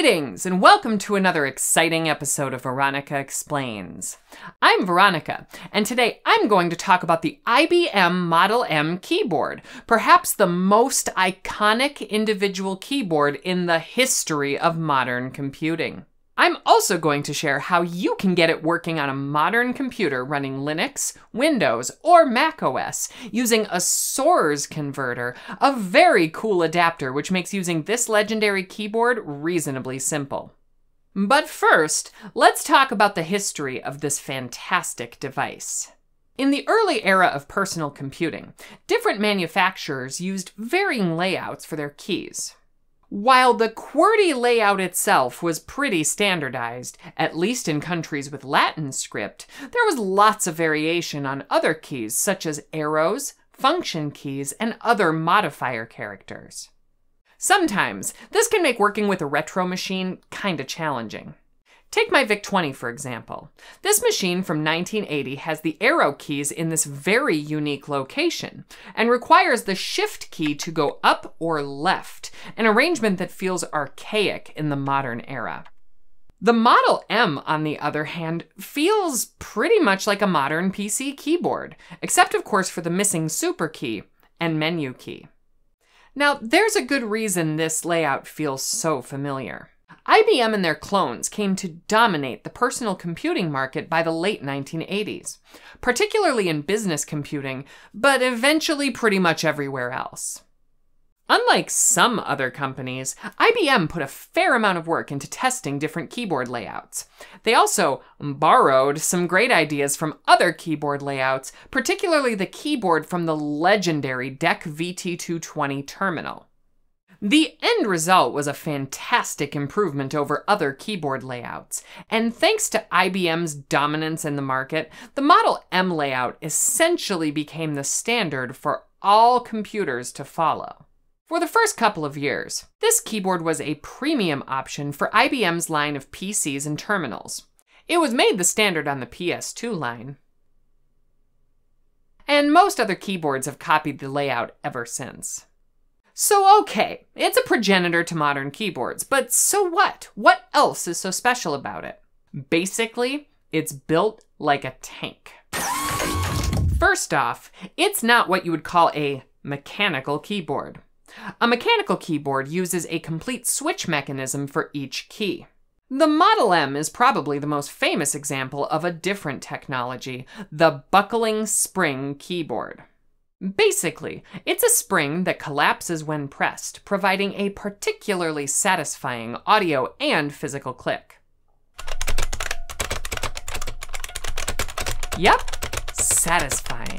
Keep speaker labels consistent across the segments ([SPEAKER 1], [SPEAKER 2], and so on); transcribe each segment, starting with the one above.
[SPEAKER 1] Greetings and welcome to another exciting episode of Veronica Explains. I'm Veronica, and today I'm going to talk about the IBM Model M keyboard, perhaps the most iconic individual keyboard in the history of modern computing. I'm also going to share how you can get it working on a modern computer running Linux, Windows, or Mac OS using a Soarer's converter, a very cool adapter which makes using this legendary keyboard reasonably simple. But first, let's talk about the history of this fantastic device. In the early era of personal computing, different manufacturers used varying layouts for their keys. While the QWERTY layout itself was pretty standardized, at least in countries with Latin script, there was lots of variation on other keys such as arrows, function keys, and other modifier characters. Sometimes, this can make working with a retro machine kinda challenging. Take my VIC-20 for example. This machine from 1980 has the arrow keys in this very unique location and requires the shift key to go up or left, an arrangement that feels archaic in the modern era. The Model M, on the other hand, feels pretty much like a modern PC keyboard, except of course for the missing super key and menu key. Now, there's a good reason this layout feels so familiar. IBM and their clones came to dominate the personal computing market by the late 1980s, particularly in business computing, but eventually pretty much everywhere else. Unlike some other companies, IBM put a fair amount of work into testing different keyboard layouts. They also borrowed some great ideas from other keyboard layouts, particularly the keyboard from the legendary DEC VT220 terminal. The end result was a fantastic improvement over other keyboard layouts, and thanks to IBM's dominance in the market, the Model M layout essentially became the standard for all computers to follow. For the first couple of years, this keyboard was a premium option for IBM's line of PCs and terminals. It was made the standard on the PS2 line. And most other keyboards have copied the layout ever since. So, okay, it's a progenitor to modern keyboards, but so what? What else is so special about it? Basically, it's built like a tank. First off, it's not what you would call a mechanical keyboard. A mechanical keyboard uses a complete switch mechanism for each key. The Model M is probably the most famous example of a different technology, the buckling spring keyboard. Basically, it's a spring that collapses when pressed, providing a particularly satisfying audio and physical click. Yep, satisfying.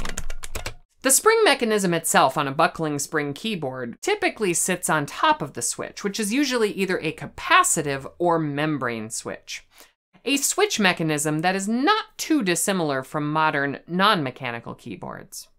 [SPEAKER 1] The spring mechanism itself on a buckling spring keyboard typically sits on top of the switch, which is usually either a capacitive or membrane switch. A switch mechanism that is not too dissimilar from modern non-mechanical keyboards.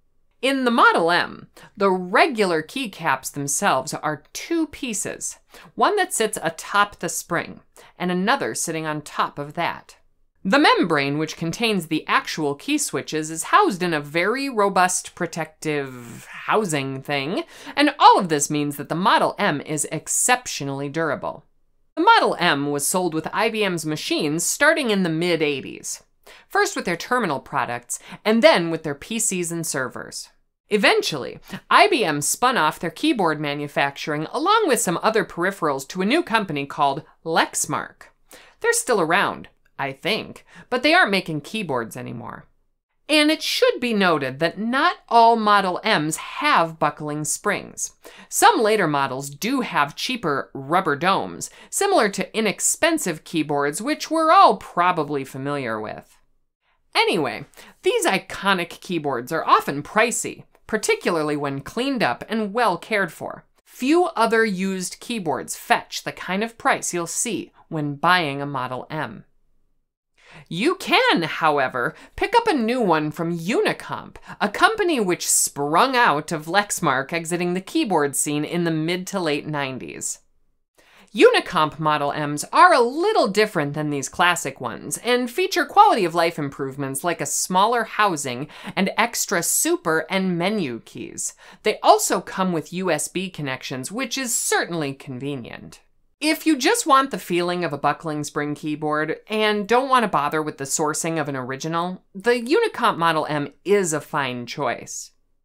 [SPEAKER 1] In the Model M, the regular keycaps themselves are two pieces, one that sits atop the spring, and another sitting on top of that. The membrane, which contains the actual key switches, is housed in a very robust protective housing thing, and all of this means that the Model M is exceptionally durable. The Model M was sold with IBM's machines starting in the mid 80s first with their terminal products, and then with their PCs and servers. Eventually, IBM spun off their keyboard manufacturing along with some other peripherals to a new company called Lexmark. They're still around, I think, but they aren't making keyboards anymore. And it should be noted that not all Model Ms have buckling springs. Some later models do have cheaper rubber domes, similar to inexpensive keyboards, which we're all probably familiar with. Anyway, these iconic keyboards are often pricey, particularly when cleaned up and well cared for. Few other used keyboards fetch the kind of price you'll see when buying a Model M. You can, however, pick up a new one from Unicomp, a company which sprung out of Lexmark exiting the keyboard scene in the mid to late 90s. Unicomp Model Ms are a little different than these classic ones and feature quality of life improvements like a smaller housing and extra super and menu keys. They also come with USB connections, which is certainly convenient. If you just want the feeling of a buckling spring keyboard and don't want to bother with the sourcing of an original, the Unicomp Model M is a fine choice.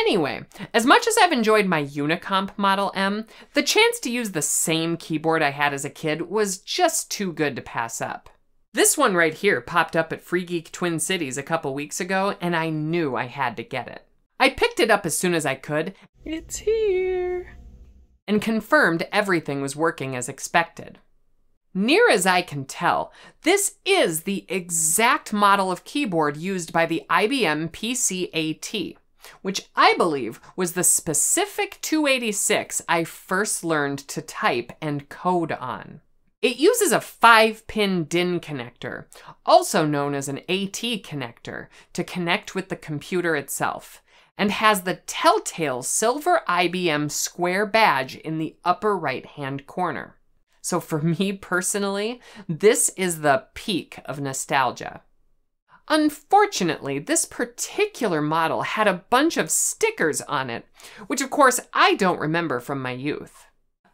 [SPEAKER 1] Anyway, as much as I've enjoyed my Unicomp Model M, the chance to use the same keyboard I had as a kid was just too good to pass up. This one right here popped up at Free Geek Twin Cities a couple weeks ago, and I knew I had to get it. I picked it up as soon as I could. It's here. And confirmed everything was working as expected. Near as I can tell, this is the exact model of keyboard used by the IBM PC-AT which I believe was the specific 286 I first learned to type and code on. It uses a 5 pin DIN connector, also known as an AT connector, to connect with the computer itself, and has the telltale silver IBM square badge in the upper right hand corner. So for me personally, this is the peak of nostalgia. Unfortunately, this particular model had a bunch of stickers on it, which of course I don't remember from my youth.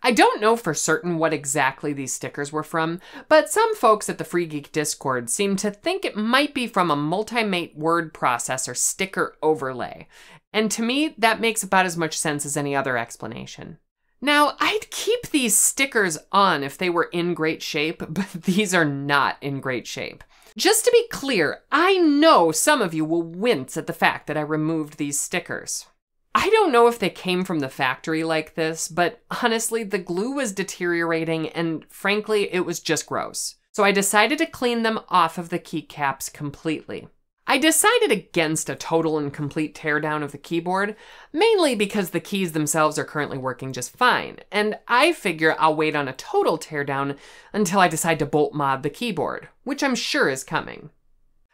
[SPEAKER 1] I don't know for certain what exactly these stickers were from, but some folks at the Free Geek Discord seem to think it might be from a Multimate word processor sticker overlay. And to me, that makes about as much sense as any other explanation. Now, I'd keep these stickers on if they were in great shape, but these are not in great shape. Just to be clear, I know some of you will wince at the fact that I removed these stickers. I don't know if they came from the factory like this, but honestly, the glue was deteriorating and frankly, it was just gross. So I decided to clean them off of the keycaps completely. I decided against a total and complete teardown of the keyboard, mainly because the keys themselves are currently working just fine, and I figure I'll wait on a total teardown until I decide to bolt mod the keyboard, which I'm sure is coming.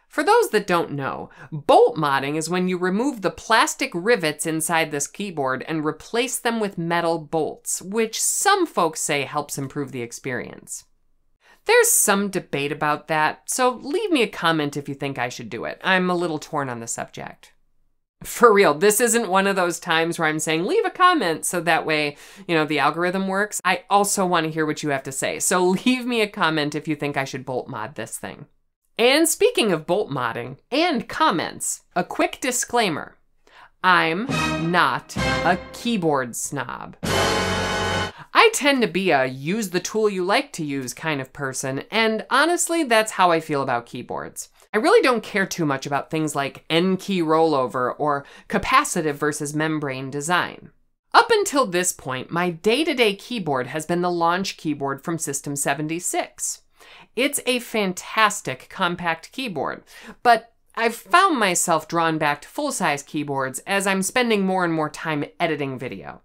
[SPEAKER 1] For those that don't know, bolt modding is when you remove the plastic rivets inside this keyboard and replace them with metal bolts, which some folks say helps improve the experience. There's some debate about that, so leave me a comment if you think I should do it. I'm a little torn on the subject. For real, this isn't one of those times where I'm saying leave a comment so that way, you know, the algorithm works. I also want to hear what you have to say. So leave me a comment if you think I should bolt mod this thing. And speaking of bolt modding and comments, a quick disclaimer. I'm not a keyboard snob. I tend to be a use the tool you like to use kind of person, and honestly, that's how I feel about keyboards. I really don't care too much about things like N key rollover or capacitive versus membrane design. Up until this point, my day to day keyboard has been the launch keyboard from System 76. It's a fantastic compact keyboard, but I've found myself drawn back to full size keyboards as I'm spending more and more time editing video.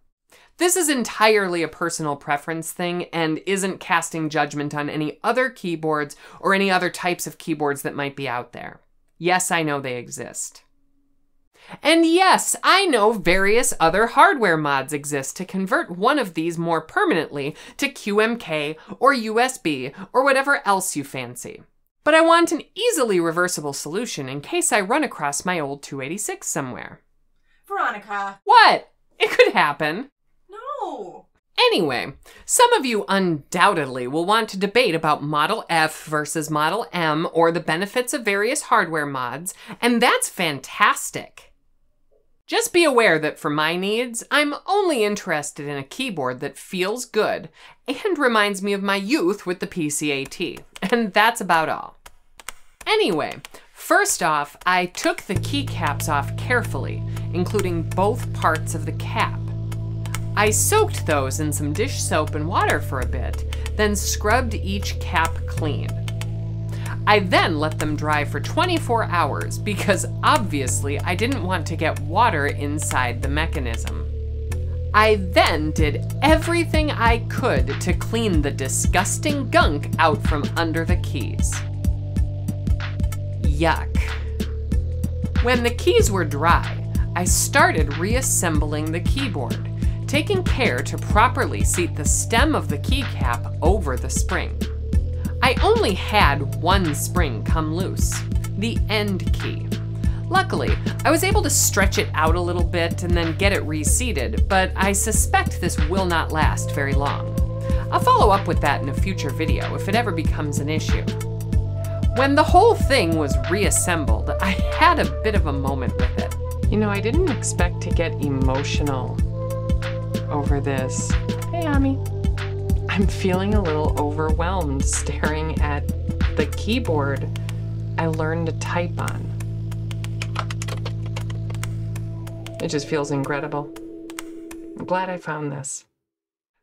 [SPEAKER 1] This is entirely a personal preference thing and isn't casting judgment on any other keyboards or any other types of keyboards that might be out there. Yes, I know they exist. And yes, I know various other hardware mods exist to convert one of these more permanently to QMK or USB or whatever else you fancy. But I want an easily reversible solution in case I run across my old 286 somewhere.
[SPEAKER 2] Veronica.
[SPEAKER 1] What? It could happen. Anyway, some of you undoubtedly will want to debate about Model F versus Model M or the benefits of various hardware mods, and that's fantastic. Just be aware that for my needs, I'm only interested in a keyboard that feels good and reminds me of my youth with the PC-AT, and that's about all. Anyway, first off, I took the keycaps off carefully, including both parts of the cap. I soaked those in some dish soap and water for a bit, then scrubbed each cap clean. I then let them dry for 24 hours because obviously I didn't want to get water inside the mechanism. I then did everything I could to clean the disgusting gunk out from under the keys. Yuck. When the keys were dry, I started reassembling the keyboard, taking care to properly seat the stem of the keycap over the spring. I only had one spring come loose, the end key. Luckily, I was able to stretch it out a little bit and then get it reseated, but I suspect this will not last very long. I'll follow up with that in a future video if it ever becomes an issue. When the whole thing was reassembled, I had a bit of a moment with it. You know, I didn't expect to get emotional over this. Hey, Ami. I'm feeling a little overwhelmed staring at the keyboard I learned to type on. It just feels incredible. I'm glad I found this.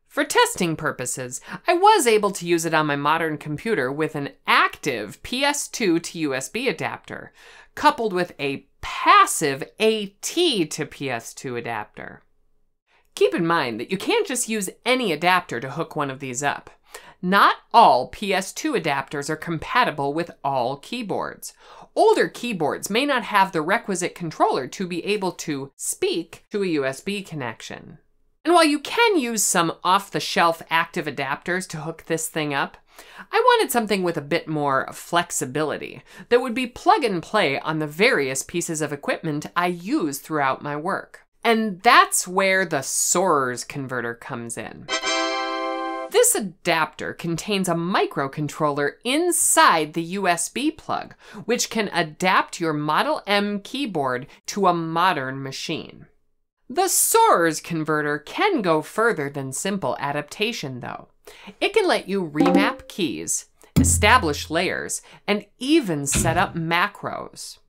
[SPEAKER 1] For testing purposes, I was able to use it on my modern computer with an active PS2 to USB adapter, coupled with a passive AT to PS2 adapter. Keep in mind that you can't just use any adapter to hook one of these up. Not all PS2 adapters are compatible with all keyboards. Older keyboards may not have the requisite controller to be able to speak to a USB connection. And while you can use some off the shelf active adapters to hook this thing up, I wanted something with a bit more flexibility that would be plug and play on the various pieces of equipment I use throughout my work. And that's where the Soarer's converter comes in. This adapter contains a microcontroller inside the USB plug, which can adapt your Model M keyboard to a modern machine. The Soarer's converter can go further than simple adaptation, though. It can let you remap keys, establish layers, and even set up macros.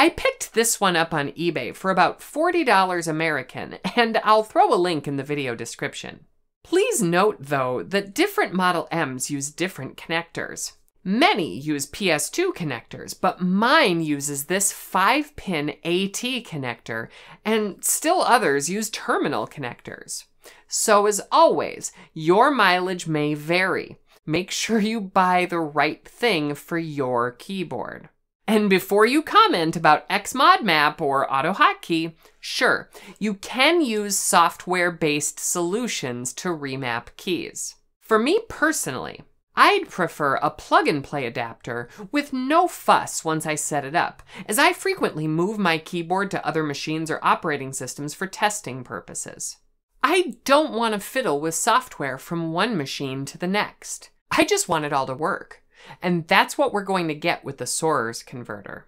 [SPEAKER 1] I picked this one up on eBay for about $40 American, and I'll throw a link in the video description. Please note, though, that different Model Ms use different connectors. Many use PS2 connectors, but mine uses this 5 pin AT connector, and still others use terminal connectors. So, as always, your mileage may vary. Make sure you buy the right thing for your keyboard. And before you comment about Xmodmap or AutoHotkey, sure, you can use software based solutions to remap keys. For me personally, I'd prefer a plug and play adapter with no fuss once I set it up, as I frequently move my keyboard to other machines or operating systems for testing purposes. I don't want to fiddle with software from one machine to the next. I just want it all to work. And that's what we're going to get with the Soarer's converter.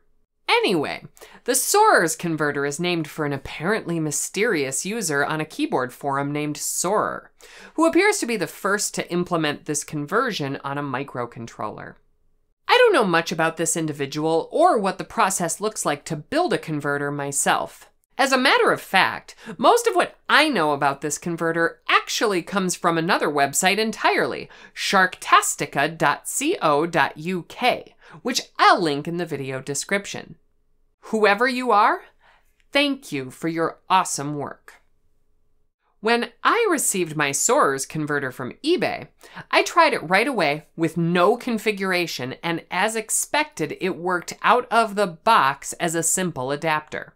[SPEAKER 1] Anyway, the Soarer's converter is named for an apparently mysterious user on a keyboard forum named Soarer, who appears to be the first to implement this conversion on a microcontroller. I don't know much about this individual or what the process looks like to build a converter myself. As a matter of fact, most of what I know about this converter actually comes from another website entirely, sharktastica.co.uk, which I'll link in the video description. Whoever you are, thank you for your awesome work. When I received my Soarer's converter from eBay, I tried it right away with no configuration, and as expected, it worked out of the box as a simple adapter.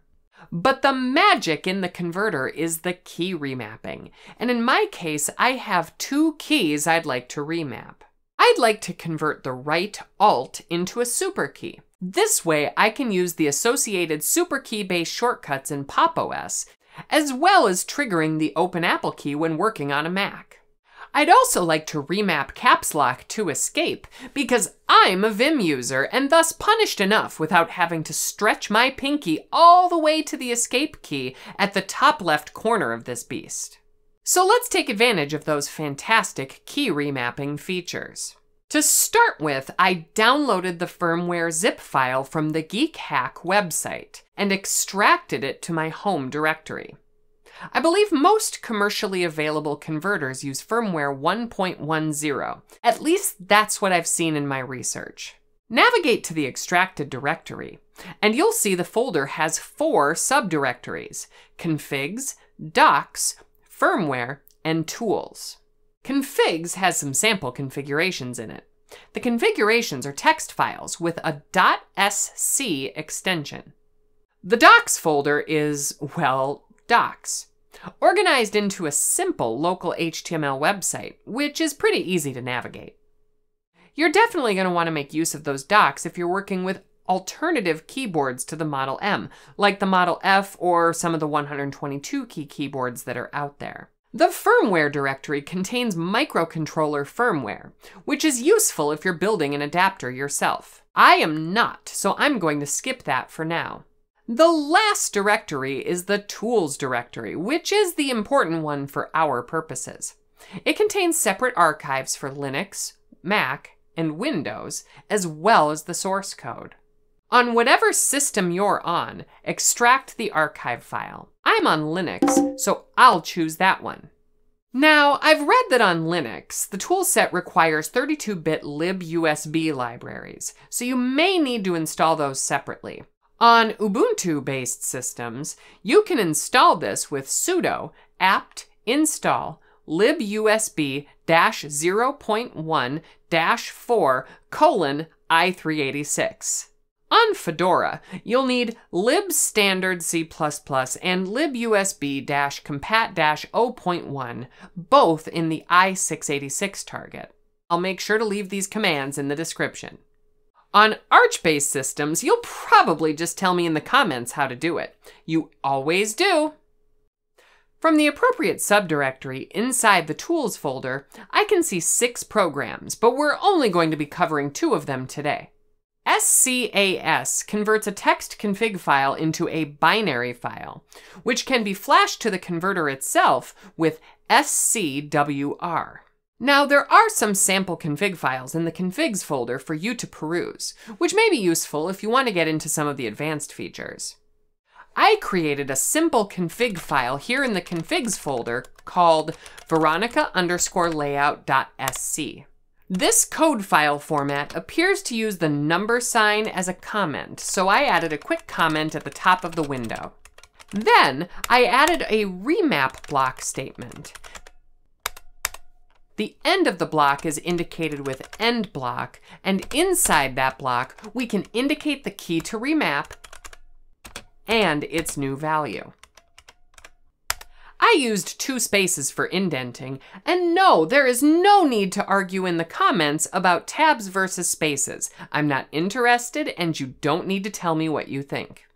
[SPEAKER 1] But the magic in the converter is the key remapping, and in my case, I have two keys I'd like to remap. I'd like to convert the right Alt into a super key. This way, I can use the associated super key based shortcuts in Pop! OS, as well as triggering the Open Apple key when working on a Mac. I'd also like to remap Caps Lock to Escape because I'm a Vim user and thus punished enough without having to stretch my pinky all the way to the Escape key at the top left corner of this beast. So let's take advantage of those fantastic key remapping features. To start with, I downloaded the firmware zip file from the GeekHack website and extracted it to my home directory. I believe most commercially available converters use firmware 1.10. At least that's what I've seen in my research. Navigate to the extracted directory, and you'll see the folder has four subdirectories configs, docs, firmware, and tools. Configs has some sample configurations in it. The configurations are text files with a .sc extension. The docs folder is, well, docs, organized into a simple local HTML website, which is pretty easy to navigate. You're definitely going to want to make use of those docs if you're working with alternative keyboards to the Model M, like the Model F or some of the 122 key keyboards that are out there. The firmware directory contains microcontroller firmware, which is useful if you're building an adapter yourself. I am not, so I'm going to skip that for now. The last directory is the tools directory, which is the important one for our purposes. It contains separate archives for Linux, Mac, and Windows, as well as the source code. On whatever system you're on, extract the archive file. I'm on Linux, so I'll choose that one. Now, I've read that on Linux, the toolset requires 32-bit libusb libraries, so you may need to install those separately. On Ubuntu-based systems, you can install this with sudo apt install libusb 0.1 4 colon i386. On Fedora, you'll need libstandard C++ and libusb-compat-0.1, both in the i686 target. I'll make sure to leave these commands in the description. On Arch-based systems, you'll probably just tell me in the comments how to do it. You always do. From the appropriate subdirectory inside the Tools folder, I can see six programs, but we're only going to be covering two of them today. SCAS converts a text config file into a binary file, which can be flashed to the converter itself with SCWR. Now, there are some sample config files in the configs folder for you to peruse, which may be useful if you want to get into some of the advanced features. I created a simple config file here in the configs folder called veronica underscore layout.sc. This code file format appears to use the number sign as a comment, so I added a quick comment at the top of the window. Then I added a remap block statement. The end of the block is indicated with end block, and inside that block, we can indicate the key to remap and its new value. I used two spaces for indenting, and no, there is no need to argue in the comments about tabs versus spaces. I'm not interested, and you don't need to tell me what you think.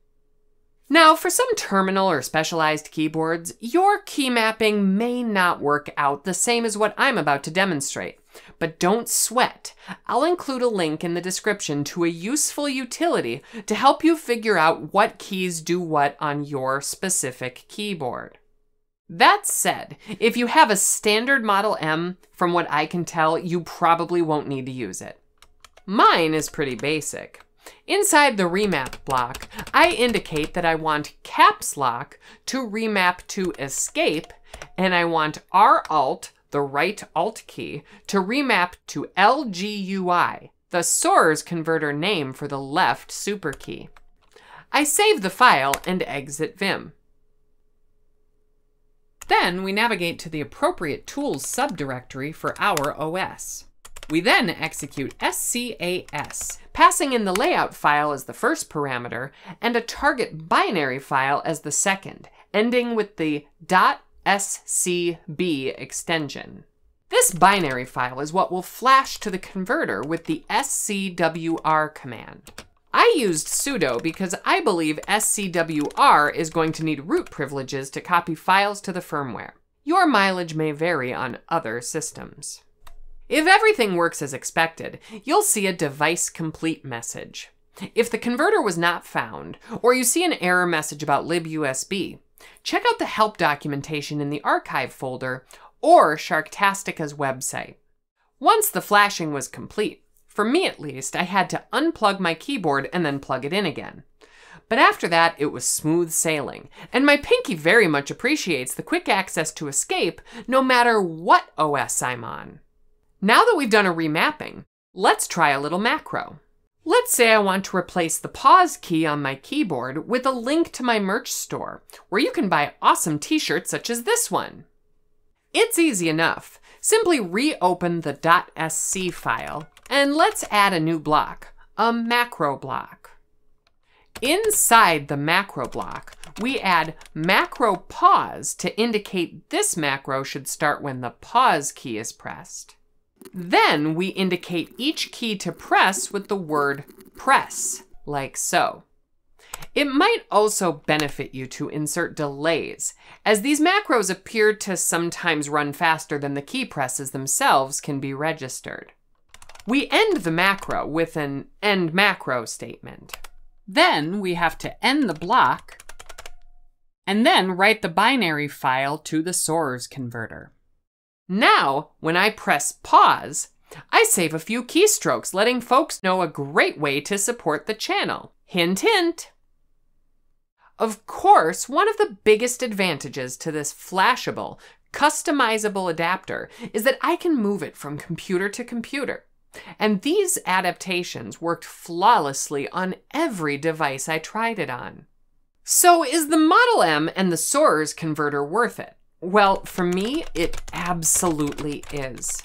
[SPEAKER 1] Now, for some terminal or specialized keyboards, your key mapping may not work out the same as what I'm about to demonstrate. But don't sweat. I'll include a link in the description to a useful utility to help you figure out what keys do what on your specific keyboard. That said, if you have a standard Model M, from what I can tell, you probably won't need to use it. Mine is pretty basic. Inside the remap block, I indicate that I want caps lock to remap to escape, and I want R Alt, the right Alt key, to remap to LGUI, the Soarer's converter name for the left super key. I save the file and exit Vim. Then we navigate to the appropriate tools subdirectory for our OS. We then execute SCAS, passing in the layout file as the first parameter and a target binary file as the second, ending with the .scb extension. This binary file is what will flash to the converter with the scwr command. I used sudo because I believe SCWR is going to need root privileges to copy files to the firmware. Your mileage may vary on other systems. If everything works as expected, you'll see a device complete message. If the converter was not found, or you see an error message about libusb, check out the help documentation in the archive folder or Sharktastica's website. Once the flashing was complete, for me at least, I had to unplug my keyboard and then plug it in again. But after that, it was smooth sailing, and my Pinky very much appreciates the quick access to escape no matter what OS I'm on. Now that we've done a remapping, let's try a little macro. Let's say I want to replace the pause key on my keyboard with a link to my merch store, where you can buy awesome t-shirts such as this one. It's easy enough. Simply reopen the .sc file and let's add a new block, a macro block. Inside the macro block, we add macro pause to indicate this macro should start when the pause key is pressed. Then we indicate each key to press with the word press, like so. It might also benefit you to insert delays, as these macros appear to sometimes run faster than the key presses themselves can be registered. We end the macro with an end macro statement. Then we have to end the block and then write the binary file to the Soarer's converter. Now, when I press pause, I save a few keystrokes, letting folks know a great way to support the channel. Hint, hint. Of course, one of the biggest advantages to this flashable, customizable adapter is that I can move it from computer to computer. And these adaptations worked flawlessly on every device I tried it on. So is the Model M and the Soarer's converter worth it? Well, for me, it absolutely is.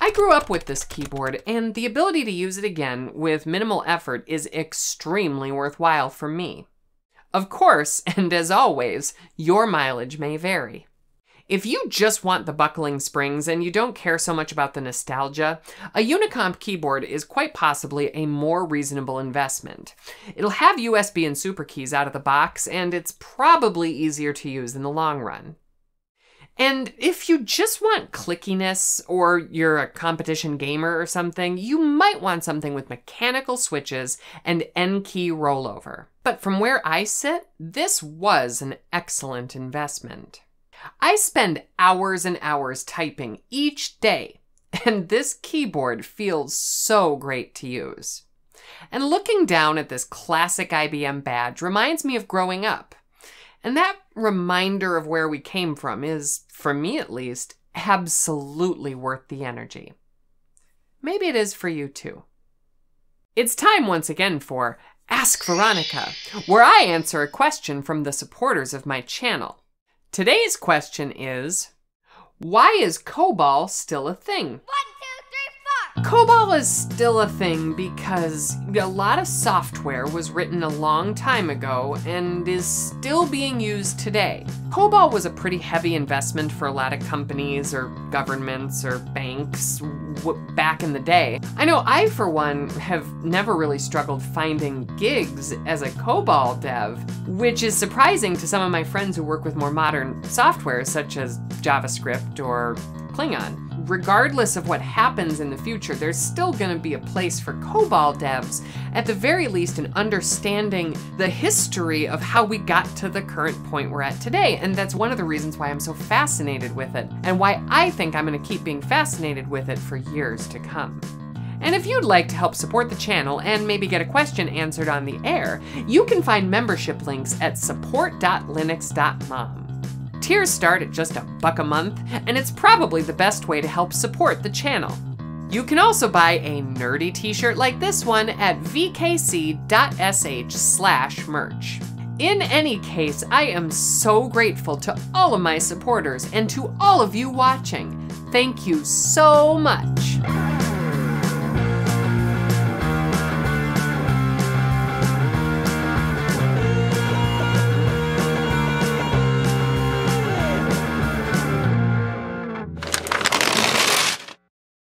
[SPEAKER 1] I grew up with this keyboard, and the ability to use it again with minimal effort is extremely worthwhile for me. Of course, and as always, your mileage may vary. If you just want the buckling springs and you don't care so much about the nostalgia, a Unicomp keyboard is quite possibly a more reasonable investment. It'll have USB and super keys out of the box, and it's probably easier to use in the long run. And if you just want clickiness or you're a competition gamer or something, you might want something with mechanical switches and N key rollover. But from where I sit, this was an excellent investment. I spend hours and hours typing each day, and this keyboard feels so great to use. And looking down at this classic IBM badge reminds me of growing up. And that reminder of where we came from is, for me at least, absolutely worth the energy. Maybe it is for you too. It's time once again for Ask Veronica, where I answer a question from the supporters of my channel. Today's question is Why is COBOL still a thing? COBOL is still a thing because a lot of software was written a long time ago and is still being used today. COBOL was a pretty heavy investment for a lot of companies or governments or banks back in the day. I know I, for one, have never really struggled finding gigs as a COBOL dev, which is surprising to some of my friends who work with more modern software such as JavaScript or Klingon regardless of what happens in the future, there's still going to be a place for COBOL devs, at the very least, in understanding the history of how we got to the current point we're at today. And that's one of the reasons why I'm so fascinated with it, and why I think I'm going to keep being fascinated with it for years to come. And if you'd like to help support the channel and maybe get a question answered on the air, you can find membership links at support.linux.mom. Tiers start at just a buck a month, and it's probably the best way to help support the channel. You can also buy a nerdy t-shirt like this one at vkc.sh slash merch. In any case, I am so grateful to all of my supporters and to all of you watching. Thank you so much.